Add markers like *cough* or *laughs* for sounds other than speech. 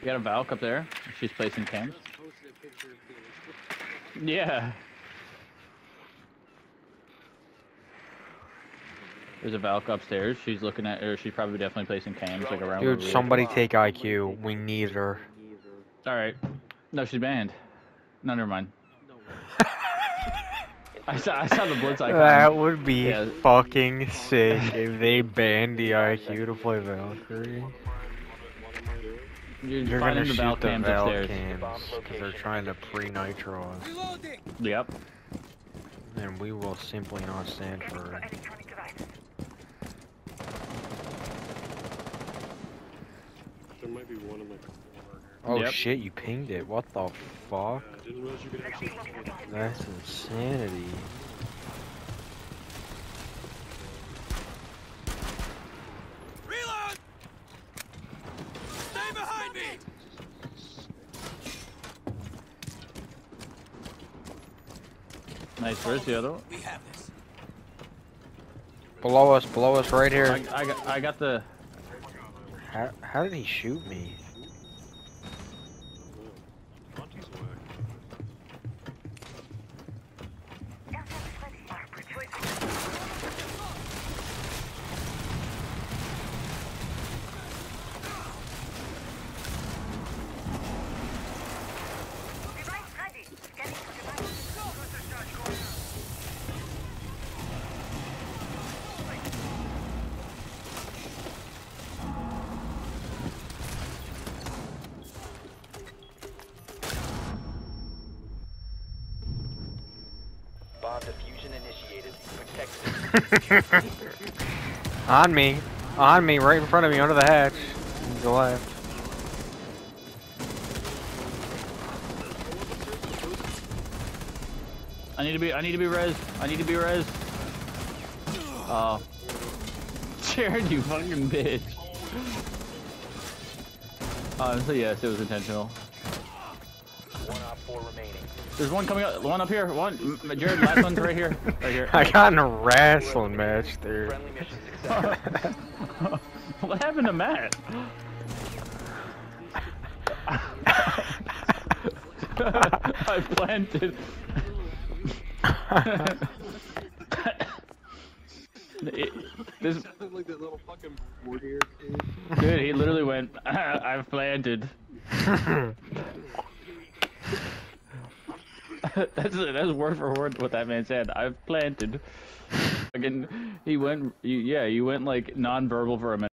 You got a Valk up there. She's placing cams. Yeah. There's a Valk upstairs. She's looking at, or she's probably definitely placing cams like around. Dude, we somebody take IQ. We need her. All right. No, she's banned. No, never mind. *laughs* I saw, I saw the blitz icon. That would be Yeah. fucking sick if they banned the IQ to play Valkyrie. You're, They're gonna the shoot Valk the cams Val upstairs. cams because they're trying to pre-nitro us, Yep. and we will simply not stand for it. There might be one in the corner. Oh Yep. shit, you pinged it. What the fuck? I didn't realize you could actually. That's insanity. Nice. Where's the other one? We have this. Below us, below us, right I, here. I got, I got the. How, how did he shoot me? Bomb diffusion initiated. Protect *laughs* On me, on me, right in front of me, under the hatch. To the left. I need to be. I need to be res. I need to be res. Oh. *laughs* Jared, you fucking bitch. Honestly, yes, it was intentional. one op four remaining. There's one coming up. One up here. One. M- Jared, last one's right here. Right here. *laughs* I got in a wrestling match there. Friendly mission success. *laughs* what happened to Matt? *laughs* I planted. It- this Sounded like that little fucking warrior kid. dude, he literally went. I've planted. *laughs* that's that's word for word what that man said. I've planted. Again, he went. Yeah, you went like non-verbal for a minute.